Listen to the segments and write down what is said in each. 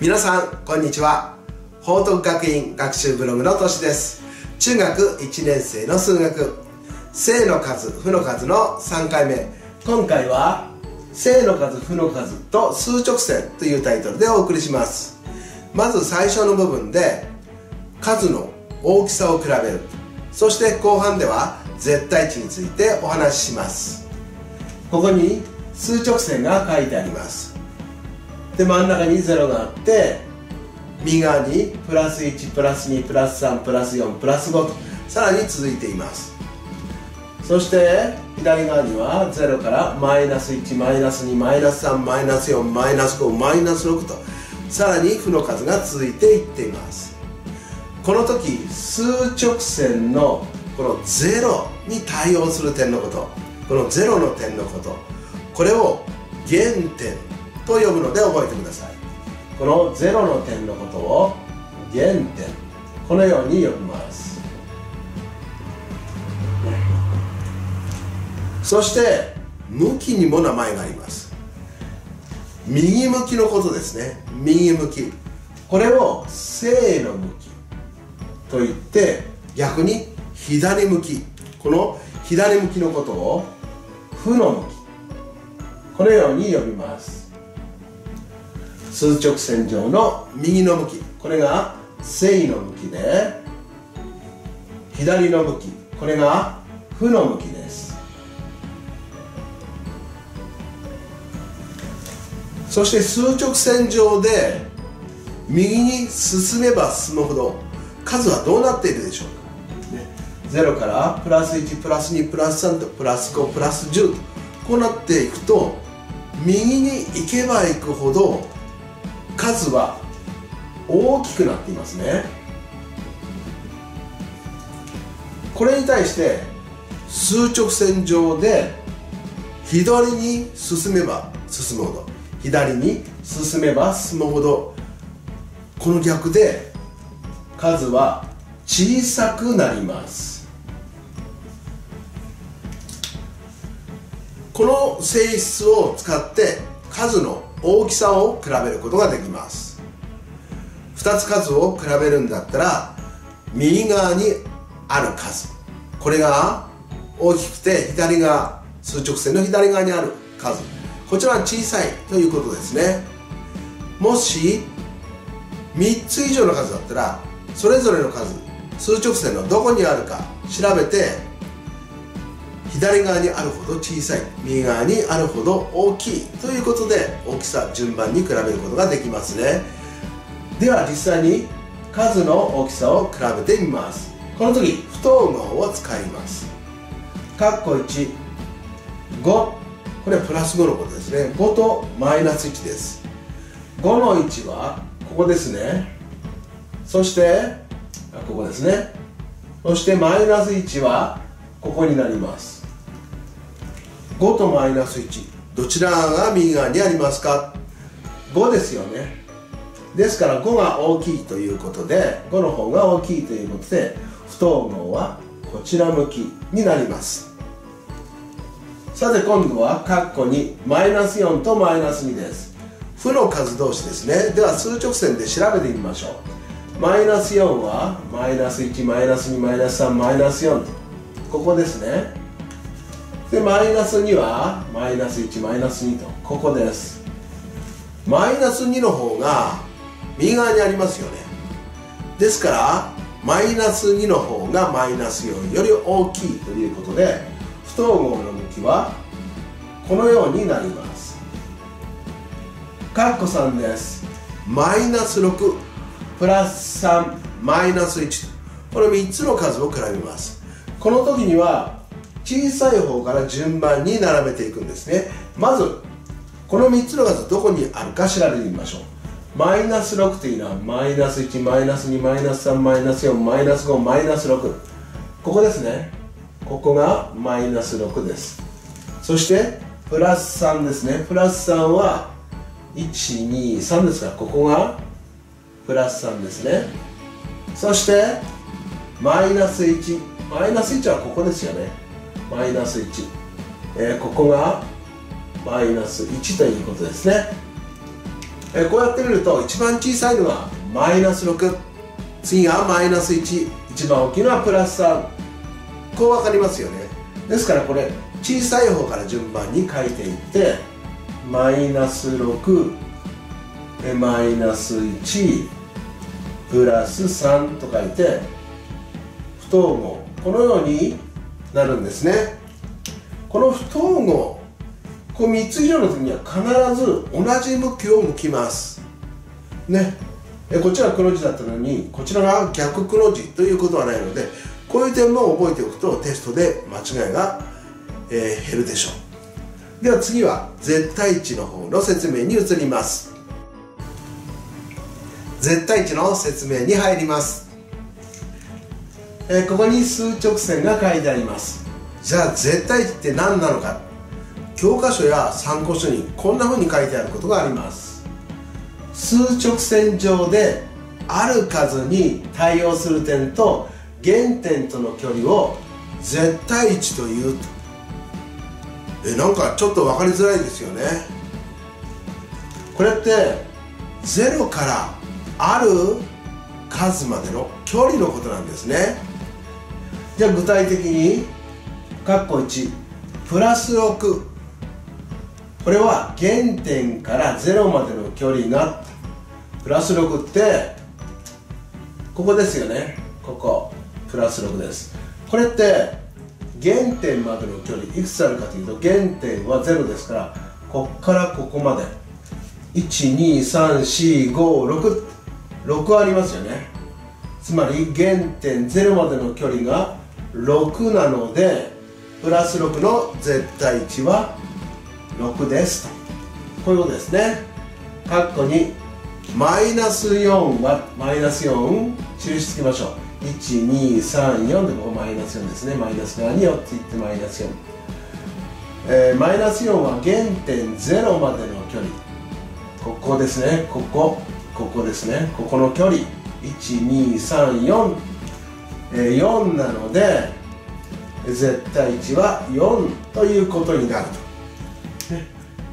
皆さんこんにちは。報徳学院学習ブログのとしです。中学1年生の数学。正の数負の数の3回目。今回は正の数負の数と数直線というタイトルでお送りします。まず最初の部分で数の大きさを比べる。そして後半では絶対値についてお話しします。ここに数直線が書いてあります。で真ん中に0があって右側にプラス1プラス2プラス3プラス4プラス5とさらに続いています。そして左側には0からマイナス1マイナス2マイナス3マイナス4マイナス5マイナス6とさらに負の数が続いていっています。この時数直線のこの0に対応する点のことこの0の点のことこれを原点と呼ぶので覚えてください。この0の点のことを原点。このように呼びます。そして向きにも名前があります。右向きのことですね。右向き。これを正の向き。と言って逆に左向き。この左向きのことを負の向き。このように呼びます。数直線上の右の向きこれが正の向きで左の向きこれが負の向きです。そして数直線上で右に進めば進むほど数はどうなっているでしょうか、ね、0からプラス1プラス2プラス3とプラス5プラス10とこうなっていくと右に行けば行くほど数は大きくなっていますね。これに対して数直線上で左に進めば進むほど左に進めば進むほどこの逆で数は小さくなります。この性質を使って数の大きさを比べることができます。2つ数を比べるんだったら右側にある数。これが大きくて左側数直線の左側にある数。こちらは小さいということですね。もし3つ以上の数だったらそれぞれの数数直線のどこにあるか調べて左側にあるほど小さい右側にあるほど大きいということで大きさ順番に比べることができますね。では実際に数の大きさを比べてみます。この時不等号を使います。括弧1 5これはプラス5のことですね。5とマイナス1です。5の1はここですね。そしてここですね。そしてマイナス1はここになります。5とマイナス1どちらが右側にありますか？5ですよね。ですから5が大きいということで5の方が大きいということで不等号はこちら向きになります。さて今度は括弧にマイナス4とマイナス2です。負の数同士ですね。では数直線で調べてみましょう。マイナス4はマイナス1マイナス2マイナス3マイナス4ここですね。でマイナス2はマイナス1マイナス2と。ここです。マイナス2の方が右側にありますよね。ですからマイナス2の方がマイナス4より大きいということで不等号の向きはこのようになります。カッコ3です。マイナス6プラス3マイナス1この3つの数を比べます。この時には小さい方から順番に並べていくんですね。まずこの3つの数どこにあるか調べてみましょう。マイナス6というのはマイナス1マイナス2マイナス3マイナス4マイナス5マイナス6ここですね。ここがマイナス6です。そしてプラス3ですね。プラス3は123ですからここがプラス3ですね。そしてマイナス1マイナス1はここですよね。マイナス1、えー、ここがマイナス1ということですね。えこうやってみると一番小さいのはマイナス6次がマイナス1一番大きいのはプラス3こう分かりますよね。ですからこれ小さい方から順番に書いていってマイナス6マイナス1プラス3と書いて不等号このようになるんですね。この不等号こう3つ以上の時には必ず同じ向きを向きます。ね。えこちら黒字だったのにこちらが逆黒字ということはないのでこういう点も覚えておくとテストで間違いが、えー、減るでしょう。では次は絶対値の方の説明に移ります。絶対値の説明に入ります、えー、ここに数直線が書いてあります。じゃあ絶対値って何なのか。教科書や参考書にこんな風に書いてあることがあります。数直線上である数に対応する点と原点との距離を絶対値というと。えなんかちょっと分かりづらいですよね。これって0からある数までの距離のことなんですね。じゃあ具体的に括弧1プラス6これは原点から0までの距離が。プラス6ってここですよね。ここ。プラス6です。これって原点までの距離。いくつあるかというと原点は0ですからここからここまで。1234566ありますよね。つまり原点0までの距離が6なのでプラス6の絶対値は6ですと。こういうことですね括弧にマイナス4はマイナス4印つけましょう。1234でここマイナス4ですね。マイナス側に4ついってマイナス4、えー、マイナス4は原点0までの距離。ここですね。ここここですね。ここの距離。1234、え、4なので絶対値は4ということになると、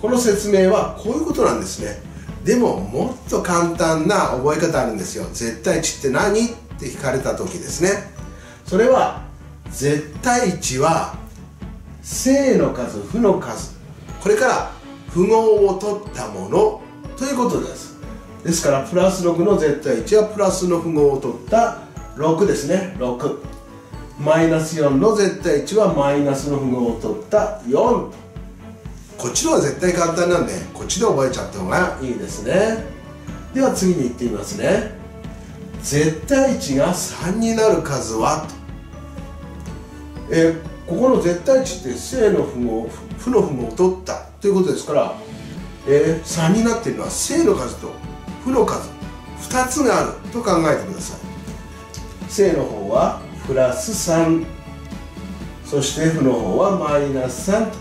この説明はこういうことなんですね。でももっと簡単な覚え方あるんですよ。絶対値って何って聞かれた時ですね。それは絶対値は正の数負の数。これから符号を取ったものということです。ですからプラス6の絶対値はプラスの符号を取った6ですね。6マイナス4の絶対値はマイナスの符号を取った。4こっちの方が絶対簡単なんでこっちで覚えちゃった方が。いいですね。では次にいってみますね。絶対値が3になる数は？えー、ここの絶対値って正の符号負の符号を取った。ということですから、えー、3になっているのは正の数と負の数。2つがあると考えてください正の方はプラス3そして負の方はマイナス3と。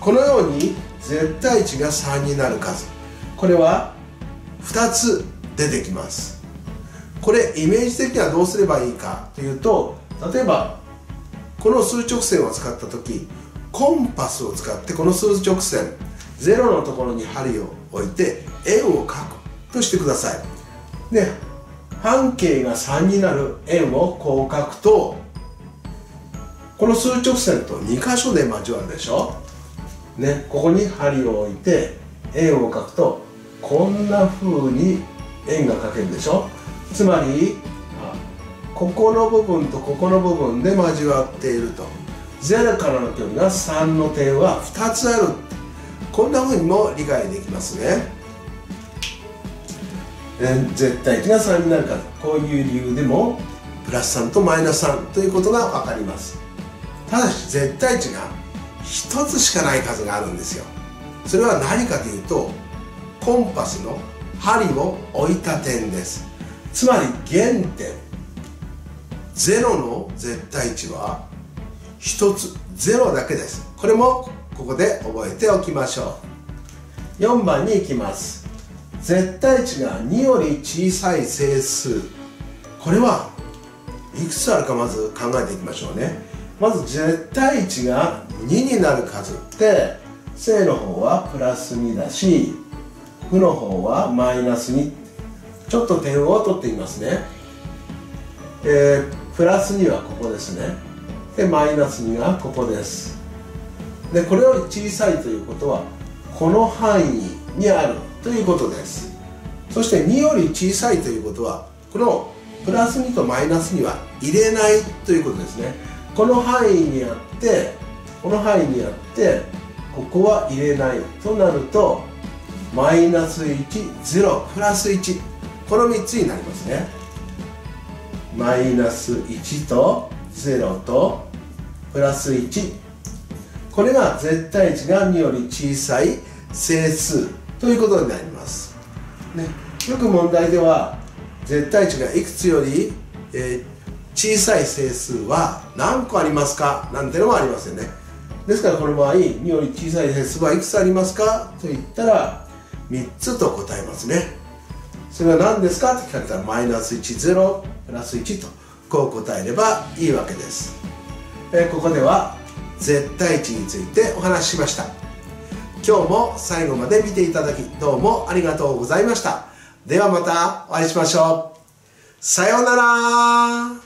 このように絶対値が3になる数。これは2つ出てきます。これイメージ的にはどうすればいいかというと例えばこの数直線を使った時コンパスを使ってこの数直線0のところに針を置いて円を描くとしてください。で半径が3になる円をこう書くとこの数直線と2箇所で交わるでしょ？ねここに針を置いて円を描くとこんな風に円が描けるでしょ？つまりここの部分とここの部分で交わっていると。0からの距離が3の点は2つある。こんな風にも理解できますね。絶対値が3になるかこういう理由でもプラス3とマイナス3ということが分かります。ただし絶対値が1つしかない数があるんですよ。それは何かというとコンパスの針を置いた点です。つまり原点0の絶対値は1つ0だけです。これもここで覚えておきましょう。4番に行きます。絶対値が2より小さい整数。これはいくつあるかまず考えていきましょうね。まず絶対値が2になる数って正の方はプラス2だし負の方はマイナス2ちょっと点を取ってみますね、えー、プラス2はここですね。でマイナス2がここです。でこれより小さいということはこの範囲にある。ということです。そして2より小さいということはこのプラス2とマイナス2は入れないということですね。この範囲にあってこの範囲にあってここは入れない。となるとマイナス10プラス1この3つになりますね。マイナス1と0とプラス1これが絶対値が2より小さい整数。ということになります、ね、よく問題では絶対値がいくつより、えー、小さい整数は何個ありますか？なんてのもありますよね。ですからこの場合2より小さい整数はいくつありますか？と言ったら3つと答えますね。それは何ですか？って聞かれたらマイナス10プラス1とこう答えればいいわけです、えー、ここでは絶対値についてお話ししました。今日も最後まで見ていただきどうもありがとうございました。ではまたお会いしましょう。さようなら。